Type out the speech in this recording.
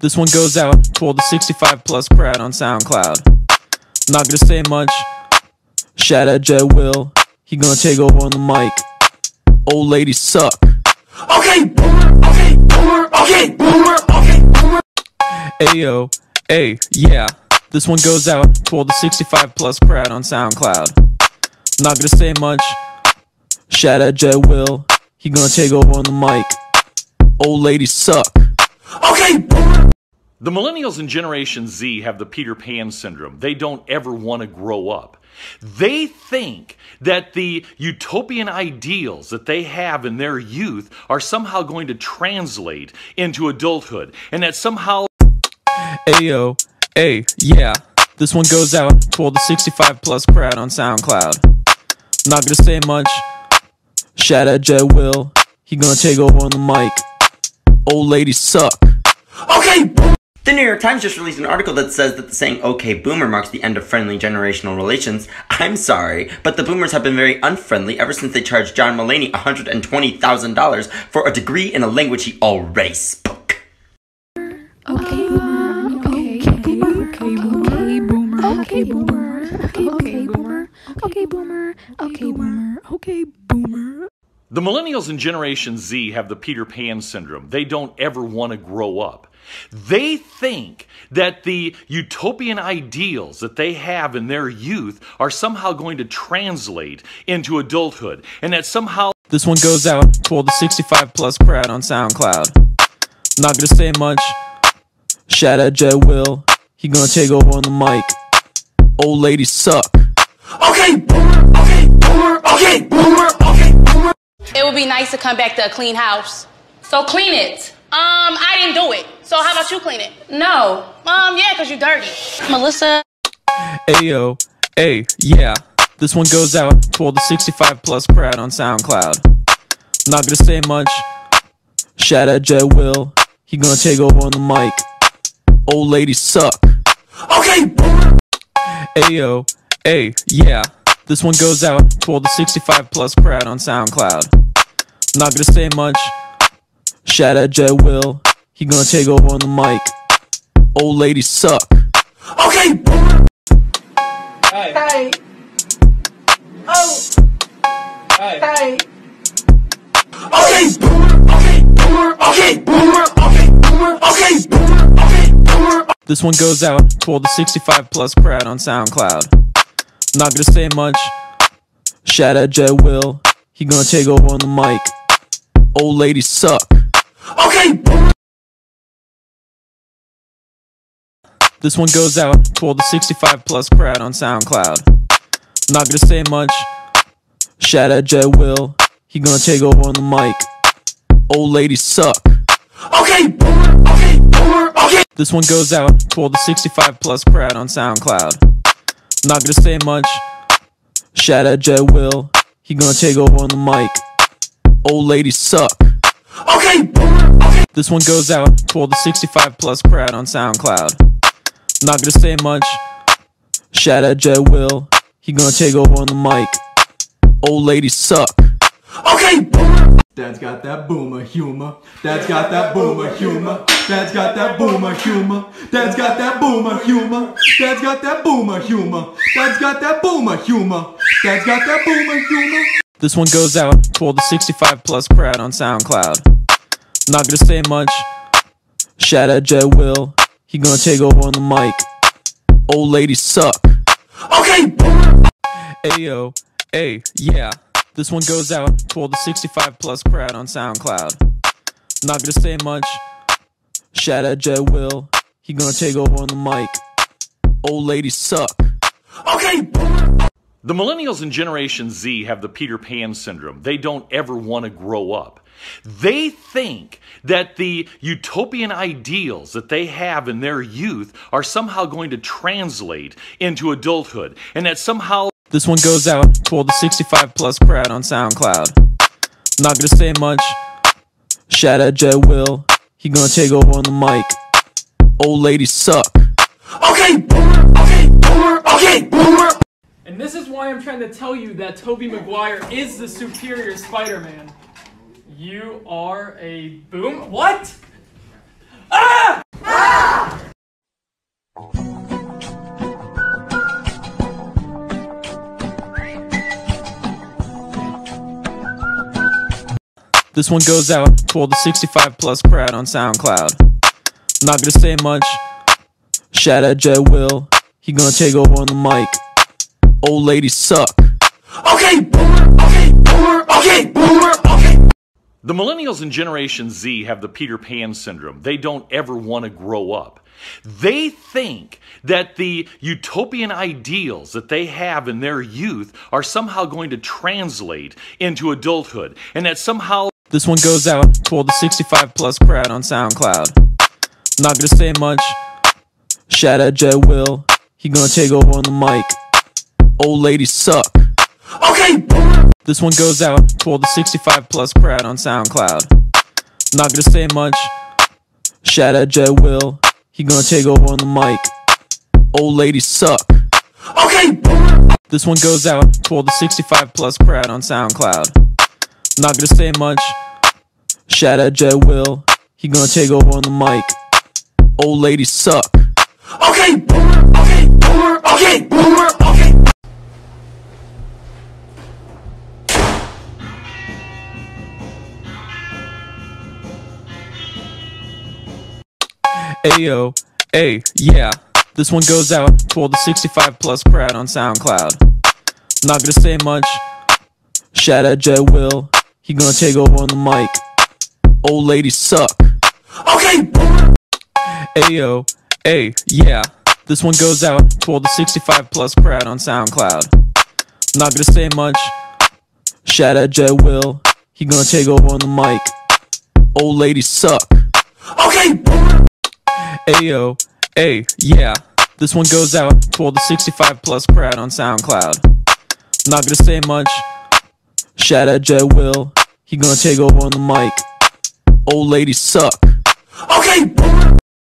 This one goes out to all the 65 plus crowd on SoundCloud. Not gonna say much. Shout out Jedwill. He gonna take over on the mic. Old ladies suck. Okay, boomer. Okay, boomer. Okay, boomer. Okay, boomer. Ayo, hey, yeah. This one goes out to all the 65 plus crowd on SoundCloud. Not gonna say much. Shout out Jedwill. He gonna take over on the mic. Old ladies suck. Okay, boomer. The millennials and Generation Z have the Peter Pan syndrome. They don't ever want to grow up. They think that the utopian ideals that they have in their youth are somehow going to translate into adulthood, and that somehow Ayo, hey, yeah. This one goes out to all the 65 plus crowd on SoundCloud. Not gonna say much. Shout out Jedwill. He gonna take over on the mic. Old ladies suck. Okay, boomer. The New York Times just released an article that says that the saying OK Boomer marks the end of friendly generational relations. I'm sorry, but the boomers have been very unfriendly ever since they charged John Mulaney $120,000 for a degree in a language he already spoke. Okay, boomer. Okay, okay, okay, boomer. Okay, boomer. Okay, okay, boomer. Okay, boomer. Okay, boomer. Okay, boomer. The millennials and Generation Z have the Peter Pan syndrome. They don't ever want to grow up. They think that the utopian ideals that they have in their youth are somehow going to translate into adulthood, and that somehow This one goes out to all the 65 plus crowd on SoundCloud. Not gonna say much. Shout out Jedwill. He gonna take over on the mic. Old ladies suck. Okay, boomer. Okay, boomer. Okay, boomer. Okay, boomer. It would be nice to come back to a clean house. So clean it. Um, I didn't do it. So how about you clean it? No. Um, yeah, cause you dirty. Melissa. Ayo, hey, yeah. This one goes out to all the 65 plus crowd on SoundCloud. Not gonna say much. Shout out Jedwill. He gonna take over on the mic. Old ladies suck. Okay, boomer. Ayo, hey, yeah. This one goes out to all the 65 plus crowd on SoundCloud. Not gonna say much. Shout out Jedwill. He gonna take over on the mic. Old ladies suck. Okay, boomer. Hey. Oh. Hey. Okay, boomer. Okay, boomer. Okay, boomer. Okay, boomer. Okay, boomer. Okay, boomer. This one goes out to all the 65 plus crowd on SoundCloud. Not gonna say much. Shout out Jedwill. He gonna take over on the mic. Old ladies suck. Okay, boomer. This one goes out to all the 65 plus crowd on SoundCloud. Not gonna say much. Shout out Jedwill. He gonna take over on the mic. Old ladies suck. Okay, boomer. Okay, boomer. Okay. This one goes out to all the 65 plus crowd on SoundCloud. Not gonna say much. Shout out Jedwill. He gonna take over on the mic. Old ladies suck. Okay, boomer. Okay. This one goes out to all the 65 plus crowd on SoundCloud. Not gonna say much. Shout out Jedwill. He gonna take over on the mic. Old ladies suck. Okay, boomer. Dad's got that boomer humor. Dad's got that boomer humor. Dad's got that boomer humor. Dad's got that boomer humor. Dad's got that boomer humor. Dad's got that boomer humor. Dad's got that boomer humor. This one goes out to all the 65 plus crowd on SoundCloud. Not gonna say much. Shout out Jedwill. He gonna take over on the mic. Old ladies suck. Okay, boomer. Ayo, hey, yeah. This one goes out to all the 65 plus crowd on SoundCloud. Not gonna say much. Shout out Jet Will. He gonna take over on the mic. Old ladies suck. Okay, boomer. The millennials and Generation Z have the Peter Pan syndrome. They don't ever want to grow up. They think that the utopian ideals that they have in their youth are somehow going to translate into adulthood, and that somehow This one goes out to all the 65 plus crowd on SoundCloud. Not gonna say much. Shout out Jedwill. He gonna take over on the mic. Old ladies suck. Okay, boomer. Okay, boomer. Okay, boomer. This is why I'm trying to tell you that Tobey Maguire is the superior Spider-Man. You are a boom. What? Ah! Ah! This one goes out to all the 65 plus crowd on SoundCloud. I'm not gonna say much. Shout out Jedwill. He gonna take over on the mic. Old ladies suck. Okay, boomer. Okay, boomer. Okay, boomer. Okay. The millennials and Generation Z have the Peter Pan syndrome. They don't ever want to grow up. They think that the utopian ideals that they have in their youth are somehow going to translate into adulthood, and that somehow This one goes out to all the 65 plus crowd on SoundCloud. Not gonna say much. Shout out Jedwill. He gonna take over on the mic. Old ladies suck. Okay, boomer. This one goes out to all the 65 plus crowd on SoundCloud. Not gonna say much. Shout out Jedwill. He gonna take over on the mic. Old ladies suck. Okay, boomer. This one goes out to all the 65 plus crowd on SoundCloud. Not gonna say much. Shout out Jedwill. He gonna take over on the mic. Old ladies suck. Okay, boomer. Okay, boomer. Okay, boomer. Okay. Ayo, hey, yeah. This one goes out to all the 65 plus crowd on SoundCloud. Not gonna say much. Shout out Jet Will. He gonna take over on the mic. Old ladies suck. Okay. Ayo, hey, yeah. This one goes out to all the 65 plus crowd on SoundCloud. Not gonna say much. Shout out Jedwill. He gonna take over on the mic. Old ladies suck. Okay. Ayo, hey, yeah. This one goes out to all the 65 plus crowd on SoundCloud. Not gonna say much. Shout out Jedwill. He gonna take over on the mic. Old ladies suck. Okay.